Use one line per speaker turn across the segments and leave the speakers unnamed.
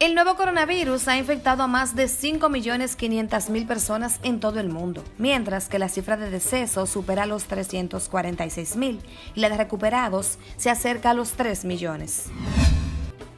El nuevo coronavirus ha infectado a más de 5.500.000 personas en todo el mundo, mientras que la cifra de decesos supera los 346.000 y la de recuperados se acerca a los 3 millones.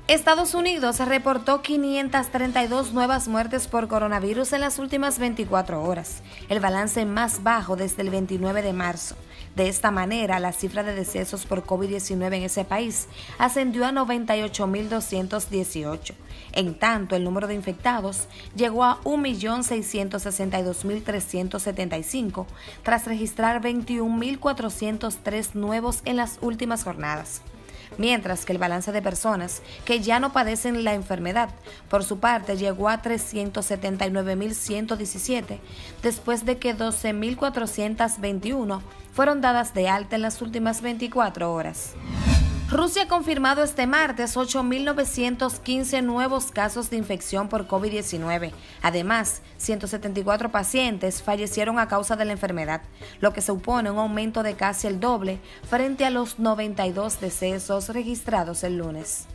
Estados Unidos reportó 532 nuevas muertes por coronavirus en las últimas 24 horas, el balance más bajo desde el 29 de marzo. De esta manera, la cifra de decesos por COVID-19 en ese país ascendió a 98.218. En tanto, el número de infectados llegó a 1.662.375 tras registrar 21.403 nuevos en las últimas jornadas mientras que el balance de personas que ya no padecen la enfermedad, por su parte, llegó a 379.117, después de que 12.421 fueron dadas de alta en las últimas 24 horas. Rusia ha confirmado este martes 8.915 nuevos casos de infección por COVID-19. Además, 174 pacientes fallecieron a causa de la enfermedad, lo que supone un aumento de casi el doble frente a los 92 decesos registrados el lunes.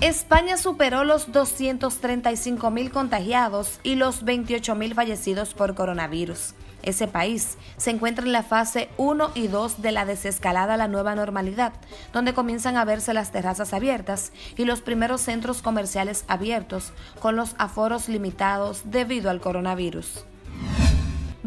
España superó los 235.000 contagiados y los 28.000 fallecidos por coronavirus. Ese país se encuentra en la fase 1 y 2 de la desescalada a la nueva normalidad, donde comienzan a verse las terrazas abiertas y los primeros centros comerciales abiertos con los aforos limitados debido al coronavirus.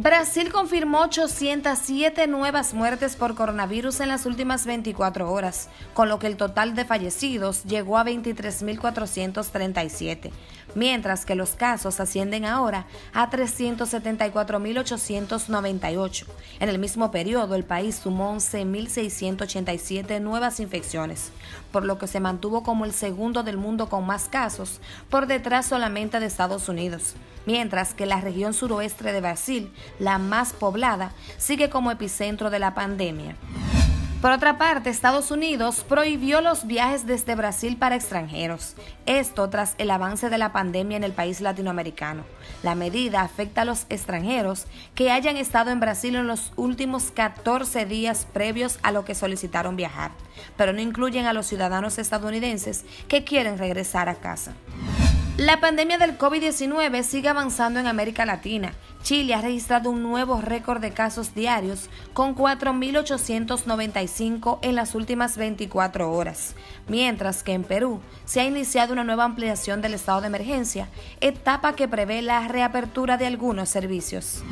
Brasil confirmó 807 nuevas muertes por coronavirus en las últimas 24 horas, con lo que el total de fallecidos llegó a 23.437, mientras que los casos ascienden ahora a 374.898. En el mismo periodo, el país sumó 11.687 nuevas infecciones, por lo que se mantuvo como el segundo del mundo con más casos, por detrás solamente de Estados Unidos mientras que la región suroeste de Brasil, la más poblada, sigue como epicentro de la pandemia. Por otra parte, Estados Unidos prohibió los viajes desde Brasil para extranjeros. Esto tras el avance de la pandemia en el país latinoamericano. La medida afecta a los extranjeros que hayan estado en Brasil en los últimos 14 días previos a lo que solicitaron viajar, pero no incluyen a los ciudadanos estadounidenses que quieren regresar a casa. La pandemia del COVID-19 sigue avanzando en América Latina. Chile ha registrado un nuevo récord de casos diarios con 4.895 en las últimas 24 horas, mientras que en Perú se ha iniciado una nueva ampliación del estado de emergencia, etapa que prevé la reapertura de algunos servicios.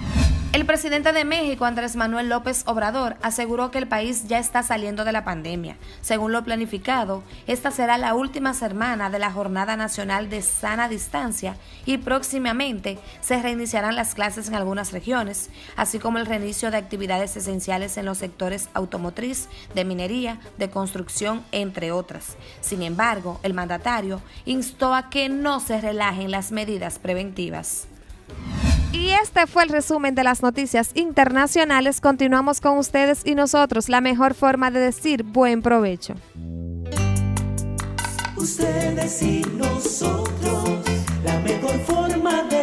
El presidente de México, Andrés Manuel López Obrador, aseguró que el país ya está saliendo de la pandemia. Según lo planificado, esta será la última semana de la Jornada Nacional de Sana Distancia y próximamente se reiniciarán las clases en algunas regiones, así como el reinicio de actividades esenciales en los sectores automotriz, de minería, de construcción, entre otras. Sin embargo, el mandatario instó a que no se relajen las medidas preventivas. Y este fue el resumen de las noticias internacionales. Continuamos con ustedes y nosotros. La mejor forma de decir buen provecho.
Ustedes y nosotros, la mejor forma de